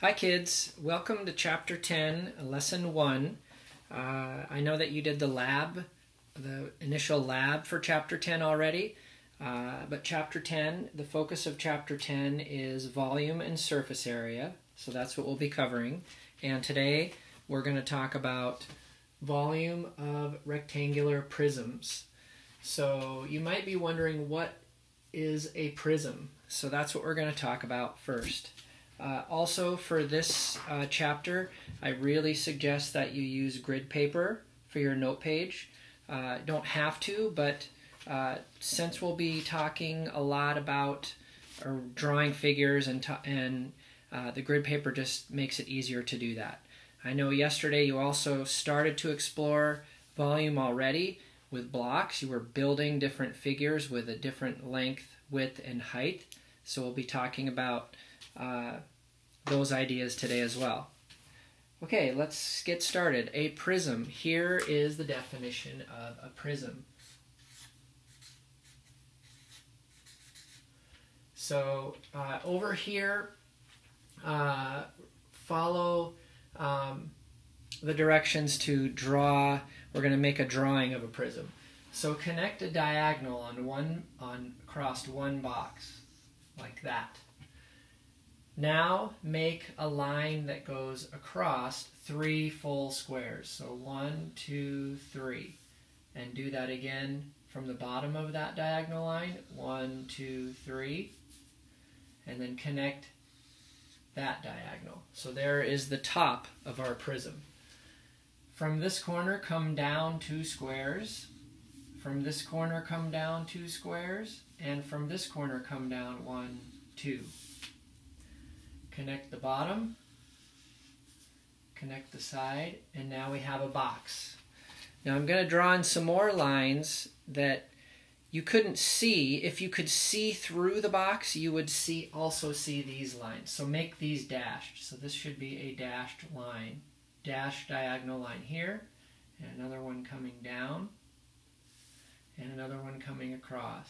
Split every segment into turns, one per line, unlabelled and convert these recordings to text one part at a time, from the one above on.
Hi, kids. Welcome to Chapter 10, Lesson 1. Uh, I know that you did the lab, the initial lab for Chapter 10 already, uh, but Chapter 10, the focus of Chapter 10 is volume and surface area, so that's what we'll be covering. And today we're going to talk about volume of rectangular prisms. So you might be wondering what is a prism. So that's what we're going to talk about first. Uh, also, for this uh, chapter, I really suggest that you use grid paper for your note page. Uh, don't have to, but uh, since we'll be talking a lot about or drawing figures and, and uh, the grid paper just makes it easier to do that. I know yesterday you also started to explore volume already with blocks. You were building different figures with a different length, width, and height. So we'll be talking about uh, those ideas today as well. Okay, let's get started. A prism. Here is the definition of a prism. So uh, over here, uh, follow um, the directions to draw. We're going to make a drawing of a prism. So connect a diagonal on one on across one box, like that. Now make a line that goes across three full squares. So one, two, three. And do that again from the bottom of that diagonal line. One, two, three. And then connect that diagonal. So there is the top of our prism. From this corner come down two squares. From this corner come down two squares. And from this corner come down one, two. Connect the bottom, connect the side, and now we have a box. Now I'm going to draw in some more lines that you couldn't see. If you could see through the box, you would see also see these lines. So make these dashed. So this should be a dashed line. Dashed diagonal line here, and another one coming down, and another one coming across.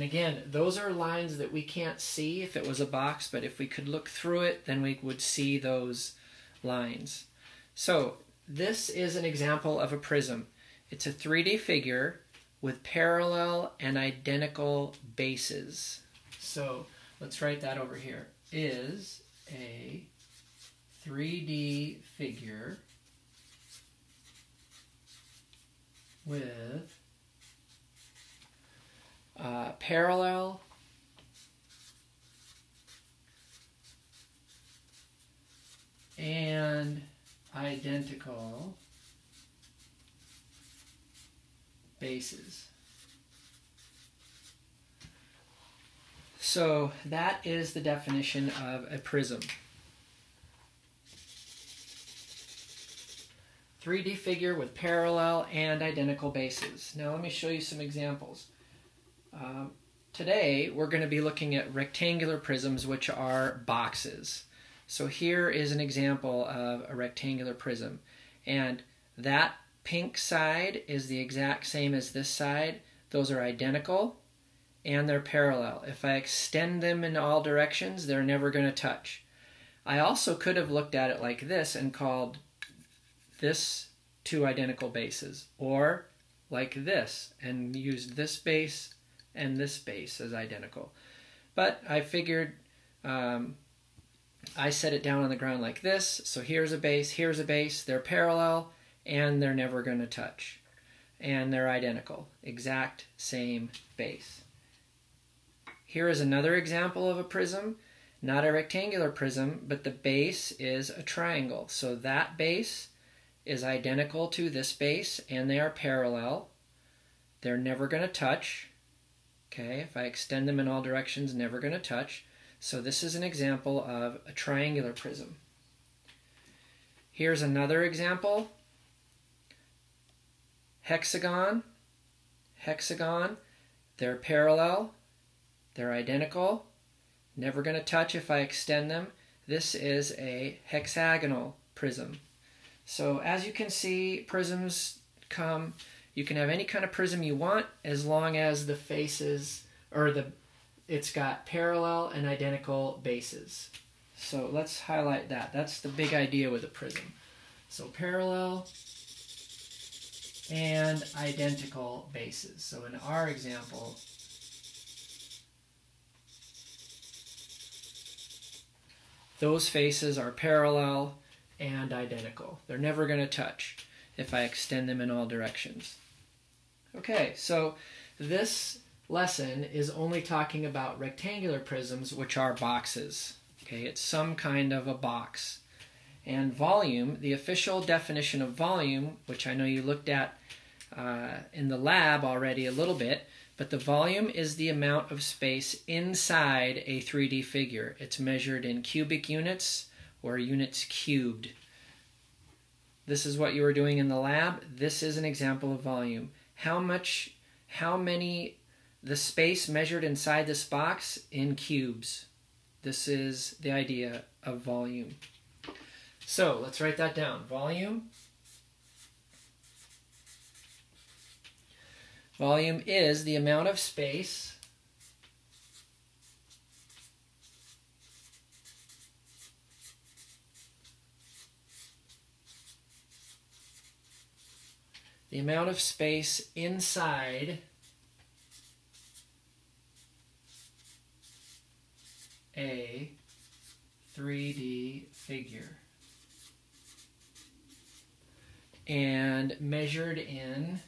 And again, those are lines that we can't see if it was a box, but if we could look through it, then we would see those lines. So this is an example of a prism. It's a 3D figure with parallel and identical bases. So let's write that over here. Is a 3D figure with uh, parallel and identical bases. So that is the definition of a prism. 3D figure with parallel and identical bases. Now let me show you some examples. Um, today we're going to be looking at rectangular prisms which are boxes. So here is an example of a rectangular prism and that pink side is the exact same as this side. Those are identical and they're parallel. If I extend them in all directions, they're never going to touch. I also could have looked at it like this and called this two identical bases, or like this and used this base and this base as identical. But I figured um, I set it down on the ground like this. So here's a base, here's a base. They're parallel and they're never going to touch. And they're identical, exact same base. Here is another example of a prism. Not a rectangular prism, but the base is a triangle. So that base is identical to this base and they are parallel. They're never going to touch. Okay, if I extend them in all directions, never going to touch. So this is an example of a triangular prism. Here's another example. Hexagon, hexagon, they're parallel, they're identical, never going to touch if I extend them. This is a hexagonal prism. So as you can see, prisms come You can have any kind of prism you want as long as the faces or the it's got parallel and identical bases. So let's highlight that. That's the big idea with a prism. So parallel and identical bases. So in our example, those faces are parallel and identical. They're never going to touch if I extend them in all directions. Okay, so this lesson is only talking about rectangular prisms, which are boxes. Okay, it's some kind of a box. And volume, the official definition of volume, which I know you looked at uh, in the lab already a little bit, but the volume is the amount of space inside a 3D figure. It's measured in cubic units or units cubed. This is what you were doing in the lab. This is an example of volume. How much, how many, the space measured inside this box in cubes. This is the idea of volume. So let's write that down. Volume. Volume is the amount of space the amount of space inside a 3D figure. And measured in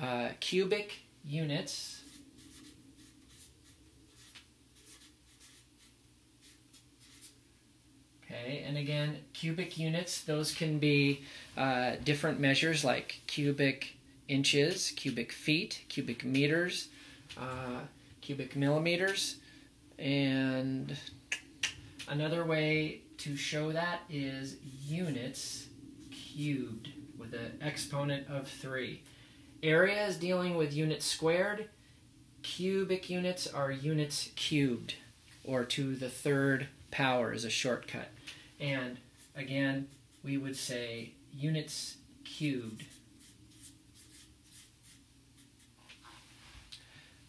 uh, cubic units Okay, and again, cubic units, those can be uh, different measures like cubic inches, cubic feet, cubic meters, uh, cubic millimeters, and another way to show that is units cubed with an exponent of 3. Area is dealing with units squared. Cubic units are units cubed, or to the third power is a shortcut. And again, we would say units cubed.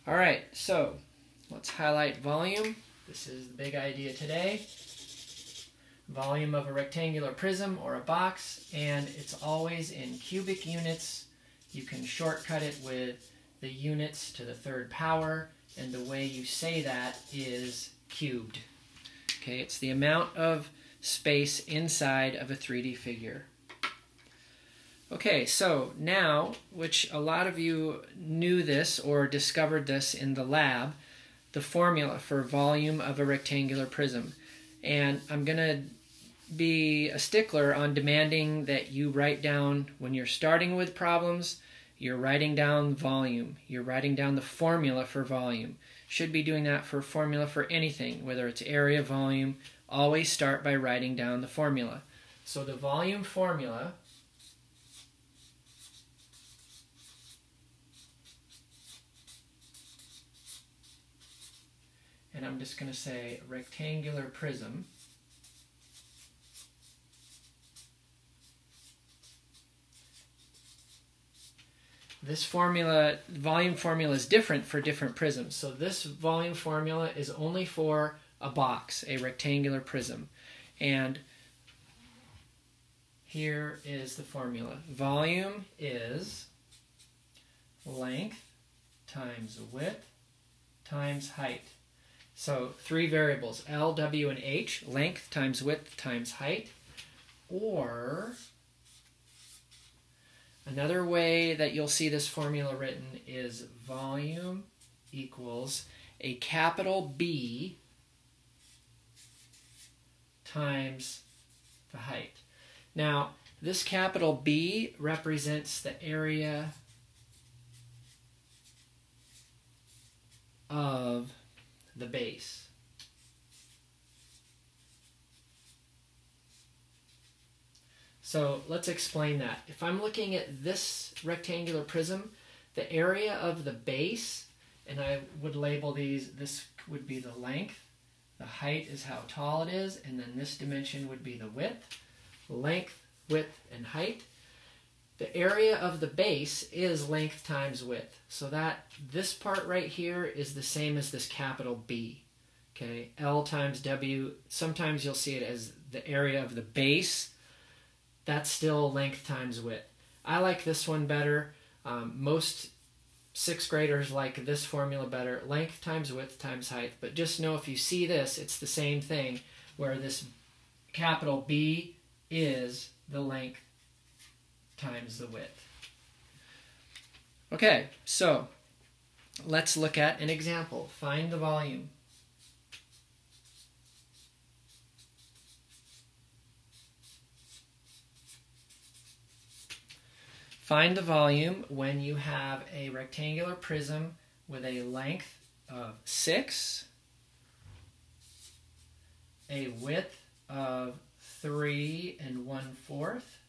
All right, so let's highlight volume. This is the big idea today. Volume of a rectangular prism or a box, and it's always in cubic units. You can shortcut it with the units to the third power, and the way you say that is cubed. Okay, it's the amount of space inside of a 3D figure. Okay, so now, which a lot of you knew this or discovered this in the lab, the formula for volume of a rectangular prism. And I'm going to be a stickler on demanding that you write down, when you're starting with problems, you're writing down volume. You're writing down the formula for volume. Should be doing that for formula for anything, whether it's area, volume, always start by writing down the formula. So the volume formula and I'm just going to say rectangular prism This formula, volume formula is different for different prisms. So this volume formula is only for a box, a rectangular prism. And here is the formula. Volume is length times width times height. So three variables, L, W, and H, length times width times height. Or another way that you'll see this formula written is volume equals a capital B times the height. Now, this capital B represents the area of the base. So let's explain that. If I'm looking at this rectangular prism, the area of the base, and I would label these, this would be the length, The height is how tall it is, and then this dimension would be the width, length, width, and height. The area of the base is length times width. So that this part right here is the same as this capital B. Okay, L times W. Sometimes you'll see it as the area of the base. That's still length times width. I like this one better. Um, most sixth graders like this formula better. Length times width times height. But just know if you see this, it's the same thing where this capital B is the length times the width. Okay, so let's look at an example. Find the volume. Find the volume when you have a rectangular prism with a length of 6, a width of 3 and 1 fourth,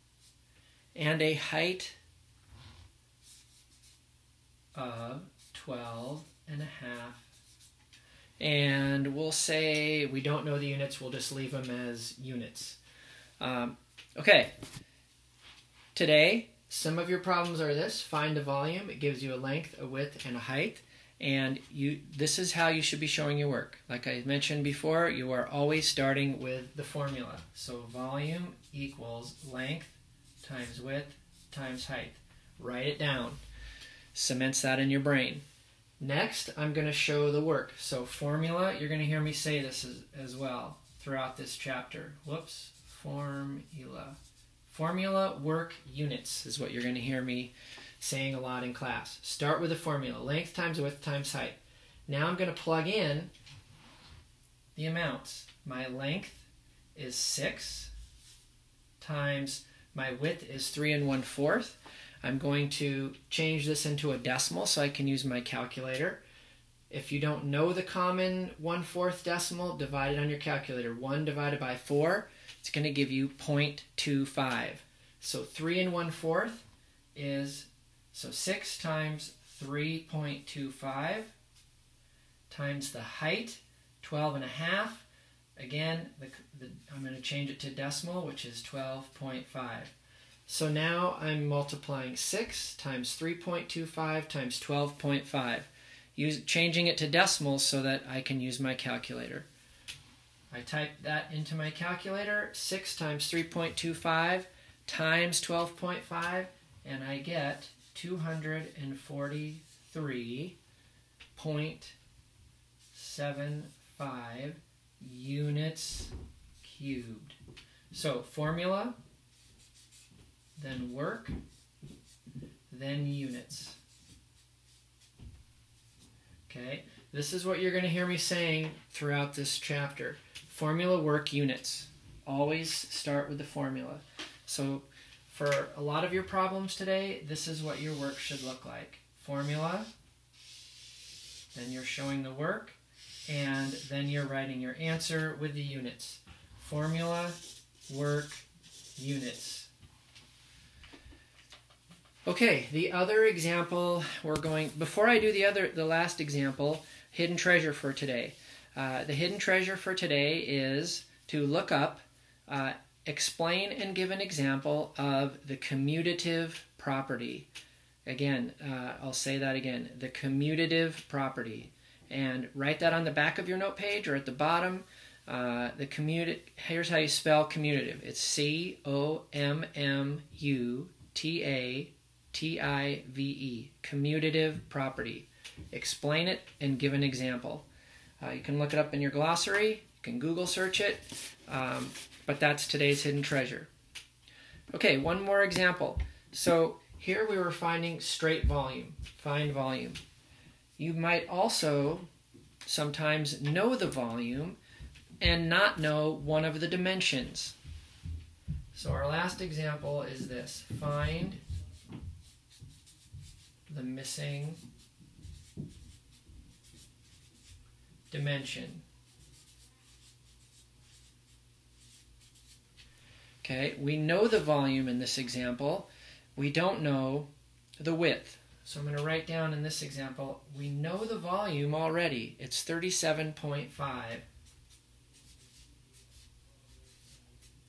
and a height of 12 and a half. And we'll say we don't know the units, we'll just leave them as units. Um, okay, today some of your problems are this find a volume, it gives you a length, a width, and a height. And you, this is how you should be showing your work. Like I mentioned before, you are always starting with the formula. So volume equals length times width times height. Write it down. Cements that in your brain. Next, I'm going to show the work. So formula, you're going to hear me say this as, as well throughout this chapter. Whoops, formula. Formula work units is what you're going to hear me saying a lot in class. Start with a formula, length times width times height. Now I'm going to plug in the amounts. My length is 6 times my width is 3 and 1 fourth. I'm going to change this into a decimal so I can use my calculator. If you don't know the common 1 fourth decimal, divide it on your calculator. 1 divided by 4 it's going to give you 0.25. So 3 and 1 fourth is, so 6 times 3.25 times the height, 12 and a half. Again, the, the, I'm going to change it to decimal, which is 12.5. So now I'm multiplying 6 times 3.25 times 12.5, use, changing it to decimals so that I can use my calculator. I type that into my calculator, 6 times 3.25 times 12.5, and I get 243.75 units cubed. So formula, then work, then units. Okay, this is what you're going to hear me saying throughout this chapter. Formula work units. Always start with the formula. So for a lot of your problems today, this is what your work should look like. Formula, then you're showing the work, and then you're writing your answer with the units. Formula, work, units. Okay, the other example we're going before I do the other the last example, hidden treasure for today. Uh, the hidden treasure for today is to look up, uh, explain, and give an example of the commutative property. Again, uh, I'll say that again the commutative property. And write that on the back of your note page or at the bottom. Uh, the commute here's how you spell commutative it's C O M M U T A T I V E, commutative property. Explain it and give an example. Uh, you can look it up in your glossary, you can Google search it, um, but that's today's hidden treasure. Okay, one more example. So here we were finding straight volume, find volume. You might also sometimes know the volume and not know one of the dimensions. So our last example is this find the missing dimension. Okay, we know the volume in this example. We don't know the width. So I'm going to write down in this example, we know the volume already. It's 37.5.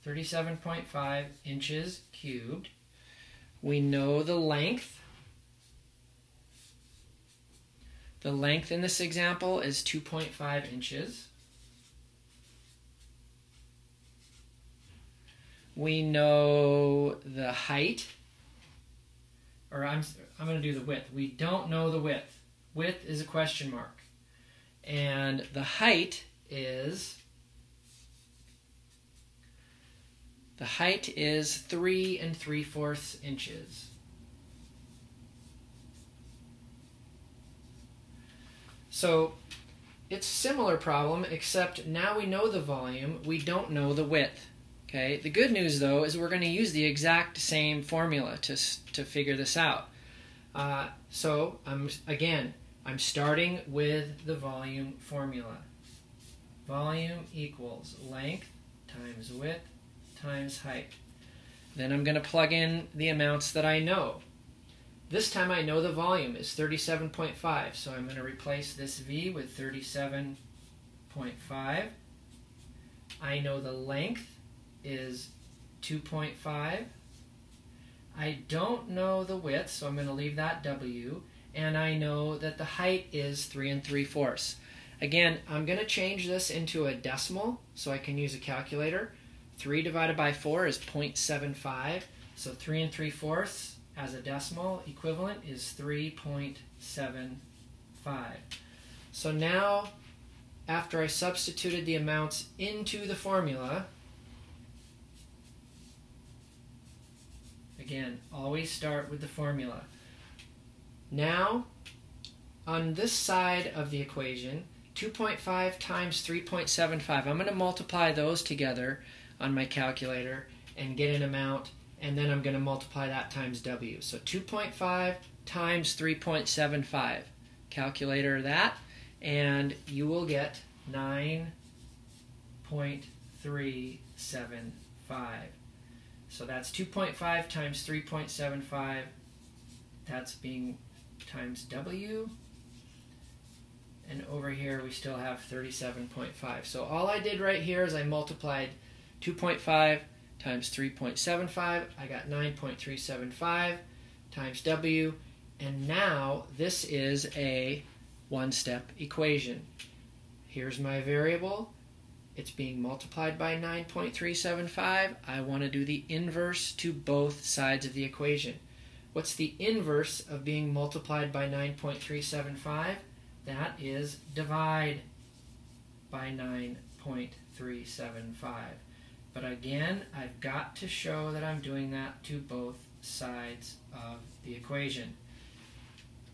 37.5 inches cubed. We know the length. The length in this example is 2.5 inches. We know the height, or I'm, I'm going to do the width. We don't know the width. Width is a question mark. And the height is the height is three and three fourths inches. So it's similar problem except now we know the volume, we don't know the width. Okay. The good news though is we're going to use the exact same formula to to figure this out. Uh, so I'm again I'm starting with the volume formula. Volume equals length times width times height. Then I'm going to plug in the amounts that I know. This time I know the volume is 37.5, so I'm going to replace this V with 37.5. I know the length is 2.5. I don't know the width, so I'm going to leave that W and I know that the height is 3 and 3 fourths. Again, I'm going to change this into a decimal so I can use a calculator. 3 divided by 4 is 0.75, so 3 and 3 fourths as a decimal equivalent is 3.75. So now, after I substituted the amounts into the formula, again, always start with the formula. Now, on this side of the equation, 2.5 times 3.75, I'm going to multiply those together on my calculator and get an amount, and then I'm going to multiply that times W. So 2.5 times 3.75. Calculator that, and you will get 9.375. So that's 2.5 times 3.75. That's being times W. And over here we still have 37.5. So all I did right here is I multiplied 2.5 times 3.75. I got 9.375 times W. And now this is a one-step equation. Here's my variable. It's being multiplied by 9.375. I want to do the inverse to both sides of the equation. What's the inverse of being multiplied by 9.375? That is divide by 9.375. But again, I've got to show that I'm doing that to both sides of the equation.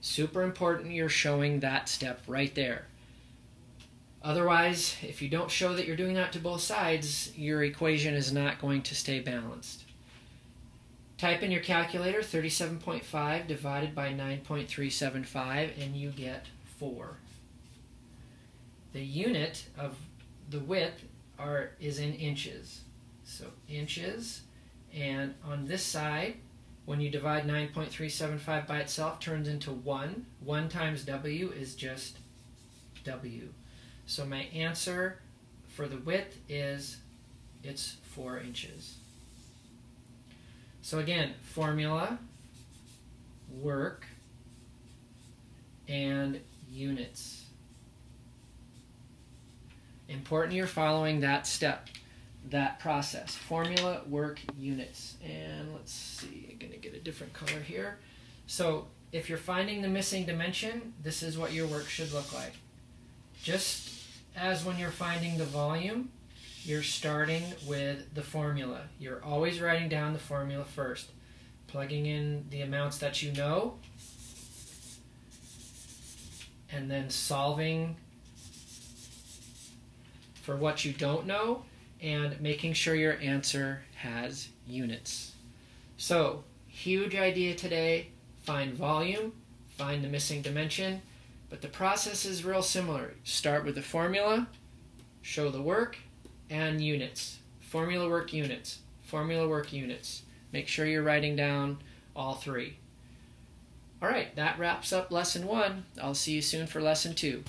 Super important you're showing that step right there. Otherwise, if you don't show that you're doing that to both sides, your equation is not going to stay balanced. Type in your calculator 37.5 divided by 9.375 and you get 4. The unit of the width are is in inches. So inches and on this side when you divide 9.375 by itself turns into 1. 1 times W is just W. So my answer for the width is it's 4 inches. So again, formula, work, and units. Important you're following that step, that process. Formula, work, units. And let's see, I'm going to get a different color here. So if you're finding the missing dimension, this is what your work should look like. Just as when you're finding the volume, you're starting with the formula. You're always writing down the formula first, plugging in the amounts that you know, and then solving for what you don't know, and making sure your answer has units. So, huge idea today find volume, find the missing dimension, but the process is real similar. Start with the formula, show the work, and units. Formula work units. Formula work units. Make sure you're writing down all three. All right, that wraps up lesson one. I'll see you soon for lesson two.